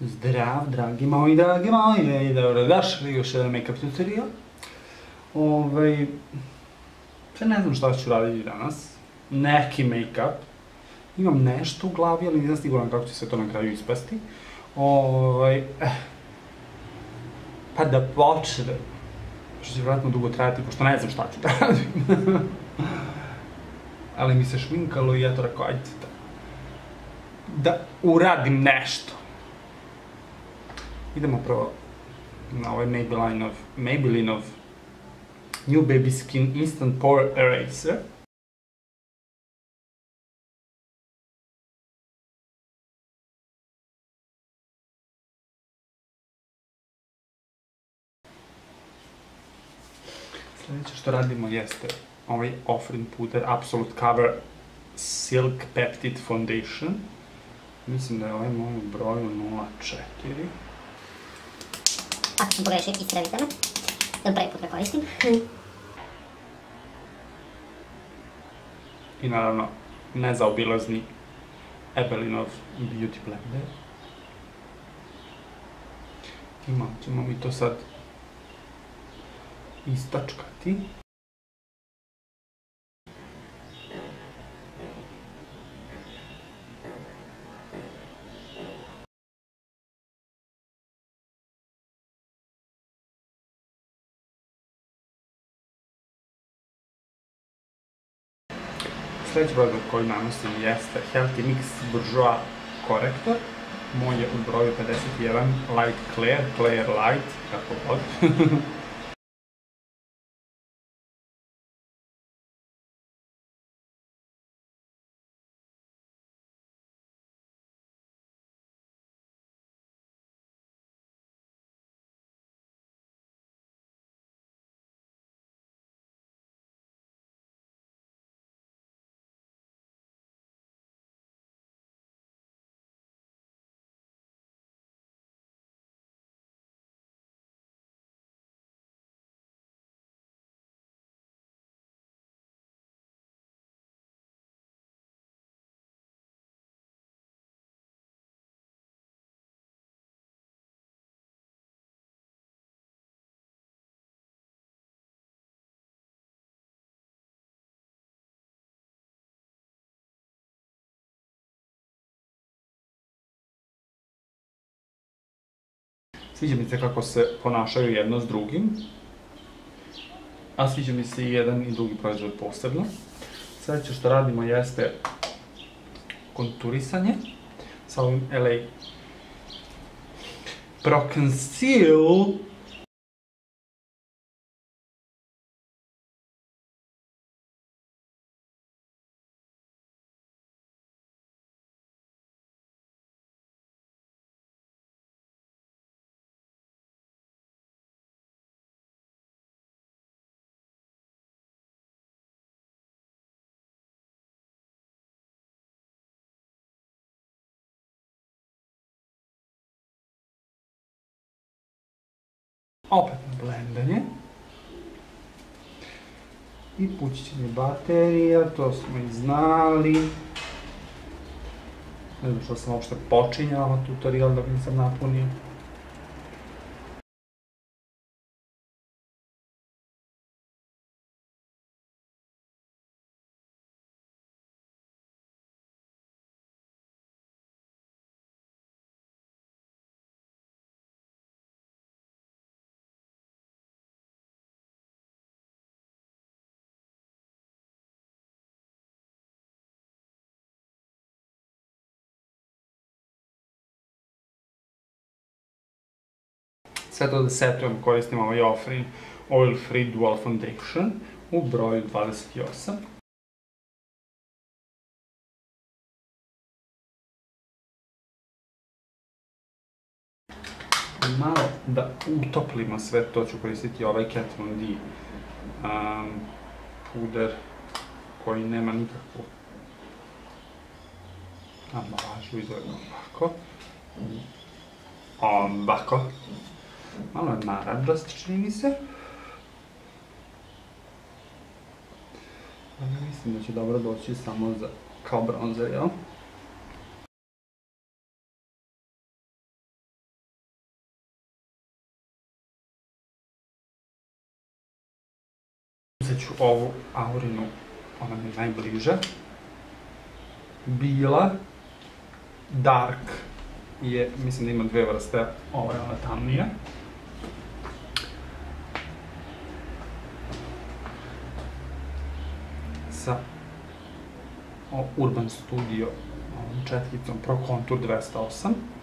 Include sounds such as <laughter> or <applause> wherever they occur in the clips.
Zdrav, dragi moji, dragi moji, i dobrodošli u još jedan make-up tutorial. Ovaj, sad ne znam šta ću raditi danas. Neki make-up. Imam nešto u glavi, ali nisam siguran kako će se to na kraju ispasti. Ovaj, eh. Pa da počnem. Što će vratno dugo trajati, pošto ne znam šta ću <laughs> da radim. ali mi se šminkalo i eto rekao, ajde da, da uradim nešto. Idemo prvo na ovaj Maybelline of, Maybelline of New Baby Skin Instant Pore Eraser. Sljedeće što radimo jeste ovaj Offering Puder Absolute Cover Silk Peptide Foundation. Mislim da je ovaj moj broj 04. Ako sam pogrešio, ispravite me. Jer prvi put ga koristim. I naravno, nezaobilazni Ebelinov Beauty Blender. Ima, ćemo mi to sad istačkati. Sljedeći proizvod koji nanosim jeste Healthy Mix Bourjois korektor. Moj je u broju 51 Light Clear, Clear Light, kako god. <laughs> Sviđa mi se kako se ponašaju jedno s drugim. A sviđa mi se i jedan i drugi proizvod posebno. Sljedeće što radimo jeste konturisanje sa ovim LA Pro Conceal opet na blendanje. I pućićenje baterija, to smo i znali. Ne znam što sam uopšte počinjao tutorial dok nisam napunio. Sve to da setujem koristim ovaj Offering Oil Free Dual Foundation u broju 28. Malo da utoplimo sve to ću koristiti ovaj Kat Von D um, puder koji nema nikakvu ambalažu, izgleda ovako. Ovako. Malo je maradast, čini mi se. Ali mislim da će dobro doći samo za, kao bronzer, jel? Uzet ću ovu aurinu, ona mi je najbliža. Bila, dark je, mislim da ima dve vrste, ova je ona tamnija. O, Urban Studio ovom četkicom Pro Contour 208.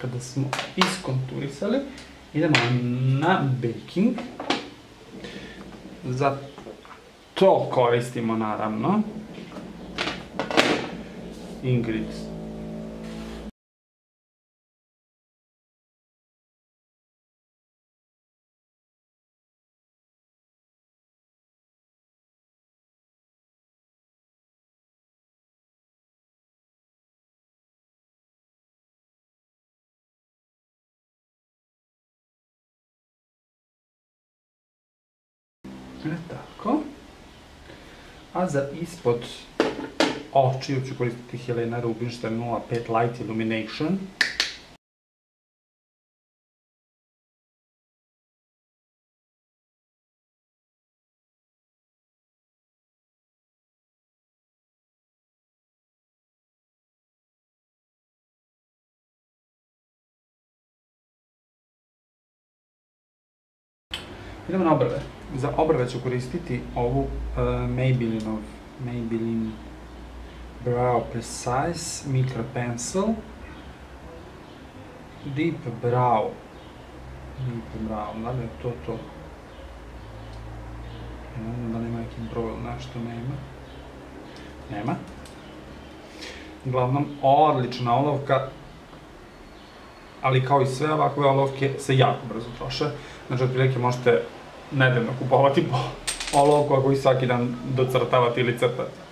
Kada smo iskonturisali, idemo na baking. Za to koristimo naravno Ingrid E tako. A za ispod očiju ću koristiti Helena Rubinstein 05 Light Illumination. Idemo na obrve. Za obrve ću koristiti ovu uh, Maybelline Brow Precise Micro Pencil. Deep Brow. Deep Brow, da li je to to? Ne znam da nema neki broj nešto, nema. Nema. Uglavnom, odlična olovka, ali kao i sve ovakve olovke se jako brzo troše. Znači, otprilike možete nedeljno kupovati po olovku ako i svaki dan docrtavate ili crtate.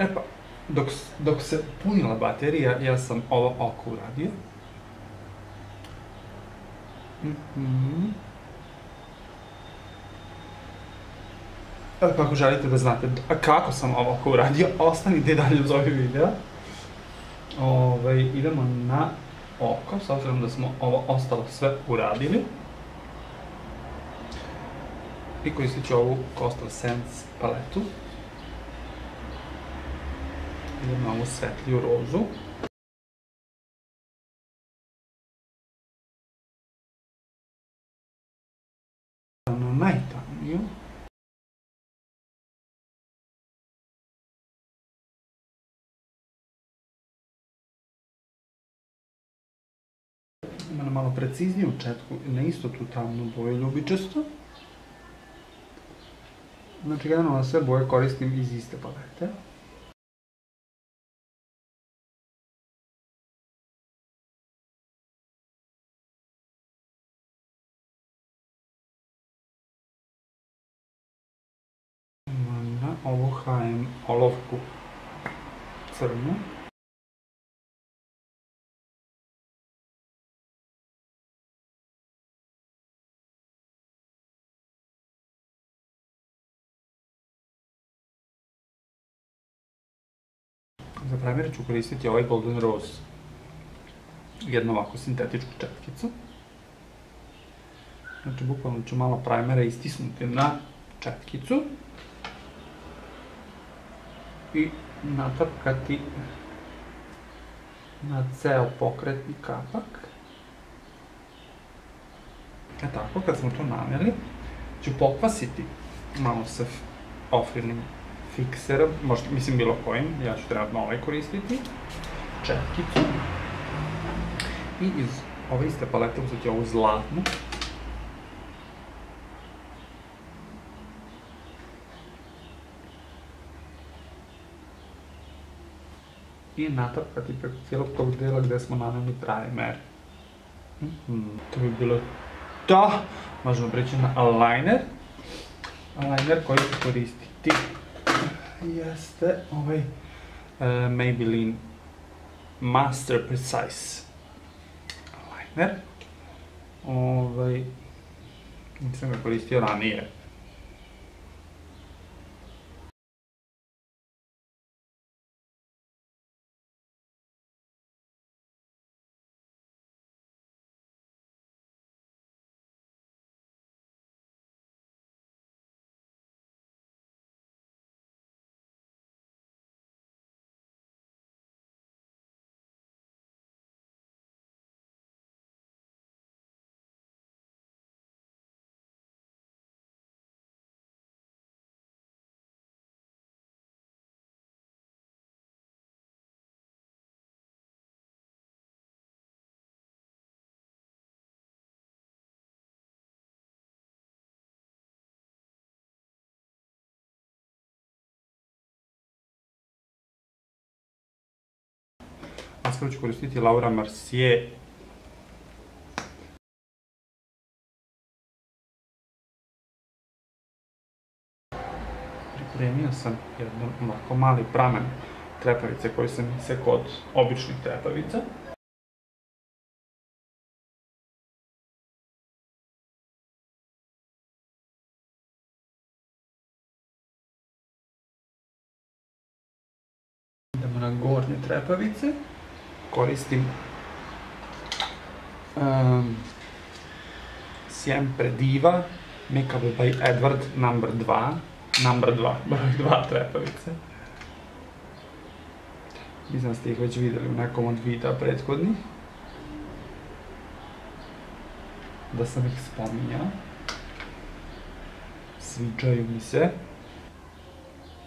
E pa, dok, dok se punila baterija, ja sam ovo oko uradio. Mm -hmm. Evo, ako želite da znate kako sam ovo oko uradio, <laughs> ostanite dalje uz ovaj video. Ove, idemo na oko, s obzirom da smo ovo ostalo sve uradili. I koristit ću ovu Coastal Sense paletu. Idem na ovu svetliju rozu. Na najtamniju. Ima na malo precizniju četku, na isto tu tamnu boju ljubičasto. Znači, generalno sve boje koristim iz iste palete. Ovu H&M olovku crnu. Za primer ću koristiti ovaj Golden Rose. Jednu ovako sintetičku četkicu. Znači, bukvalno ću malo primera istisnuti na četkicu i natrpkati na ceo pokretni kapak. E tako, kad smo to naneli, ću pokvasiti malo sa ofrinim fikserom, možda, mislim bilo kojim, ja ću trenutno ovaj koristiti, četkicu, i iz ove iste palete uzeti ovu zlatnu, i natapkati preko cijelog tog dela gde smo naneli primer. Mm -hmm. To bi bilo to. Možemo preći na aligner. Aligner koji ću koristiti jeste ovaj uh, Maybelline Master Precise aligner. Ovaj, nisam ga koristio ranije, skoro ću koristiti Laura Mercier pripremio sam jedan ovako mali pramen trepavice koji sam isekao od običnih trepavica. Idemo na gornje trepavice koristim um, Siempre Diva Makeup by Edward number 2 number 2, <laughs> broj 2 trepavice mislim da ste ih već videli u nekom od videa prethodnih. Da sam ih spominjao. Sviđaju mi se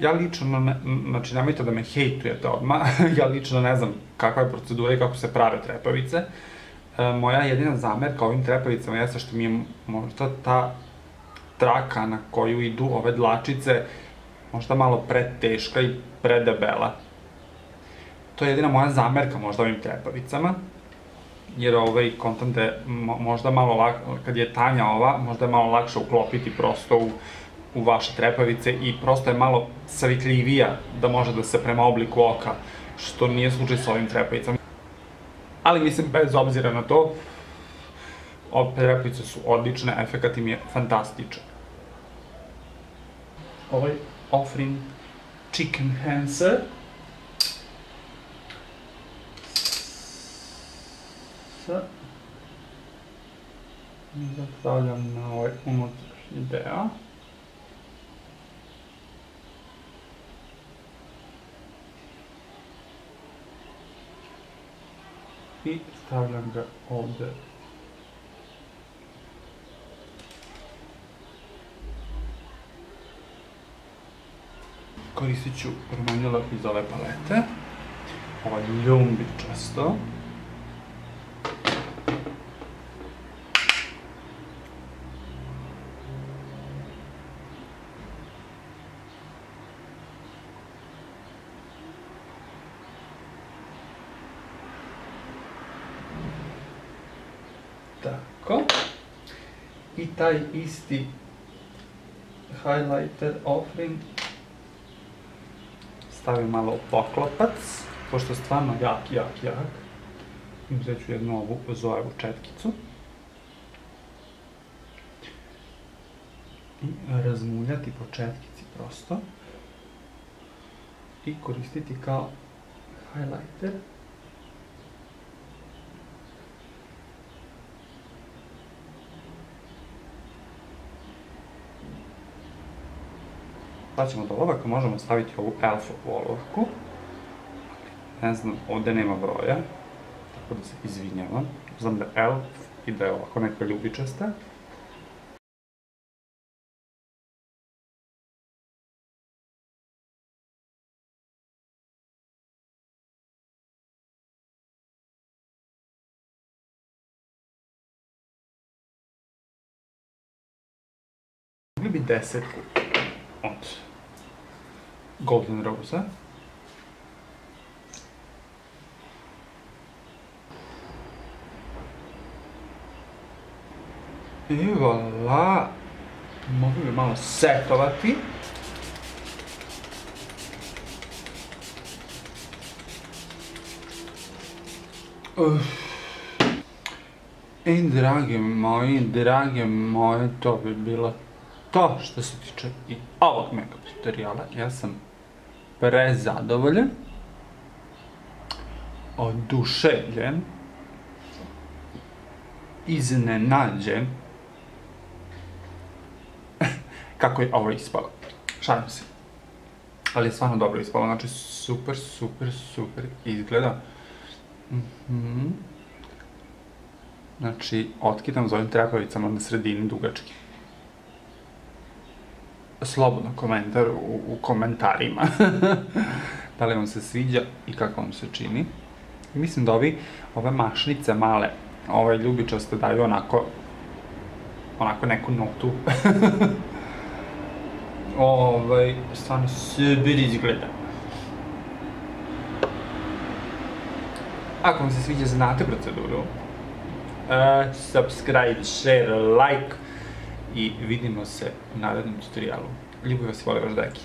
ja lično, ne, znači nemojte da me hejtujete odmah, <laughs> ja lično ne znam kakva je procedura i kako se prave trepavice. E, moja jedina zamerka ovim trepavicama jeste što mi je možda ta traka na koju idu ove dlačice možda malo preteška i predebela. To je jedina moja zamerka možda ovim trepavicama, jer ovaj kontant je možda malo lak, kad je tanja ova, možda je malo lakše uklopiti prosto u u vaše trepavice i prosto je malo savitljivija da može da se prema obliku oka, što nije slučaj sa ovim trepavicama. Ali mislim, bez obzira na to, ove trepavice su odlične, efekat im je fantastičan. Ovaj Offrin Chicken Hanser. Sa... Zastavljam na ovaj unutrašnji deo. I stavljam ga ovde koristit ću promenjala iz ove palete ovaj ljumbi često Tako. I taj isti highlighter offering stavim malo u poklopac, pošto stvarno jak, jak, jak. Uzet ću jednu ovu Zoevu četkicu. I razmuljati po četkici prosto. I koristiti kao highlighter. pa ćemo do olovaka, možemo staviti ovu alfa olovku. Ne znam, ovde nema broja, tako da se izvinjavam. Znam da elf i da je ovako neka ljubičasta. Ljubi bi desetku od Golden Rose-a. I voilà! Mogu bi malo setovati. Uf. I dragi moji, drage moje, to bi bilo to što se tiče i ovog make-up tutoriala. Ja sam prezadovoljan, oduševljen, iznenađen <laughs> kako je ovo ispalo. Šalim se. Ali je stvarno dobro ispalo, znači super, super, super izgleda. Mhm. Znači, otkidam za ovim trepavicama na sredini dugački. Slobodno komentar u, u komentarima. <laughs> da li vam se sviđa i kako vam se čini. Mislim da ovi, ove mašnice male, ove ljubičaste daju onako, onako neku notu. <laughs> ovaj, stvarno super izgleda. Ako vam se sviđa, znate proceduru. Uh, subscribe, share, like i vidimo se u narednom tutorialu. Ljubav vas i voli vaš deki.